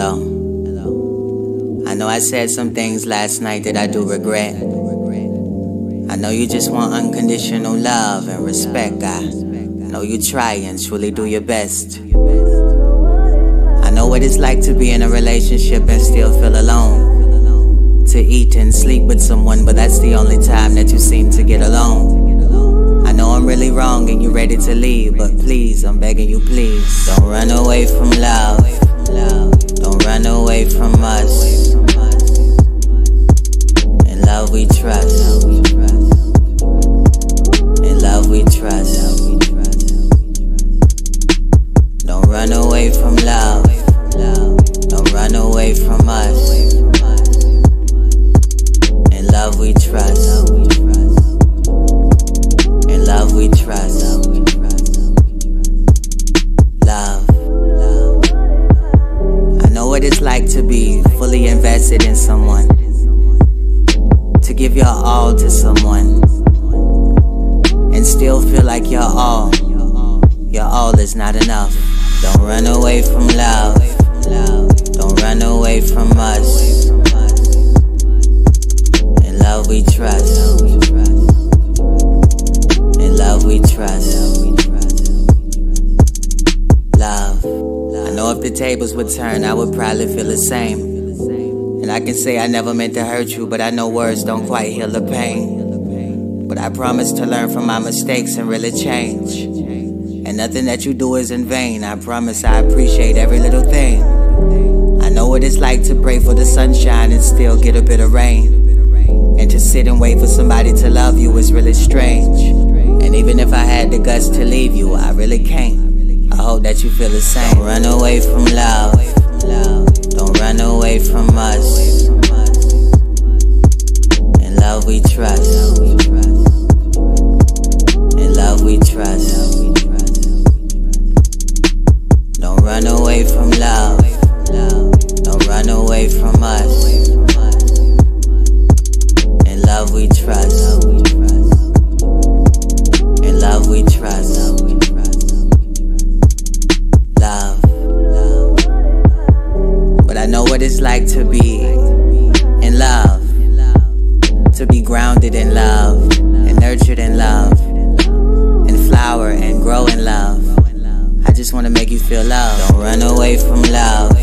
Hello. Hello. I know I said some things last night that I do regret. I know you just want unconditional love and respect. God. I know you try and truly do your best. I know what it's like to be in a relationship and still feel alone. To eat and sleep with someone, but that's the only time that you seem to get alone. I know I'm really wrong and you're ready to leave, but please, I'm begging you, please. Don't run away from love. Don't run away from us. In love we trust. In love we trust. Don't run away from love. Don't run away from us. In love we trust. What it's like to be fully invested in someone. To give your all to someone. And still feel like your all. Your all is not enough. Don't run away from love. Don't run away from us. The tables would turn, I would probably feel the same. And I can say I never meant to hurt you, but I know words don't quite heal the pain. But I promise to learn from my mistakes and really change. And nothing that you do is in vain. I promise I appreciate every little thing. I know what it's like to pray for the sunshine and still get a bit of rain. And to sit and wait for somebody to love you is really strange. And even if I had the guts to leave you, I really can't. I hope that you feel the same. Don't run away from love. Don't run away to be in love. To be grounded in love. And nurtured in love. And flower and grow in love. I just wanna make you feel love. Don't run away from love.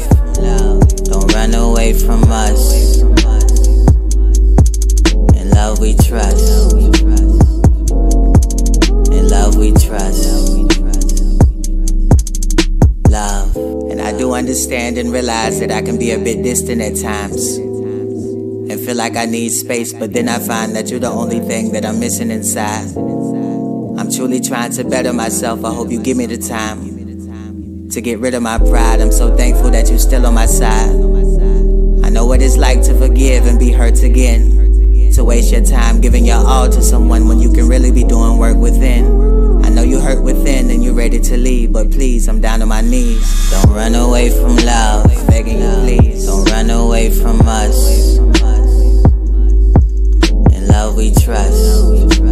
Don't run away from us. In love we trust. Understand and realize that I can be a bit distant at times. And feel like I need space, but then I find that you're the only thing that I'm missing inside. I'm truly trying to better myself. I hope you give me the time to get rid of my pride. I'm so thankful that you're still on my side. I know what it's like to forgive and be hurt again. To waste your time giving your all to someone when you can really be doing work within. You hurt within and you're ready to leave, but please, I'm down on my knees. Don't run away from love. Begging you, please. Don't run away from us. In love we trust.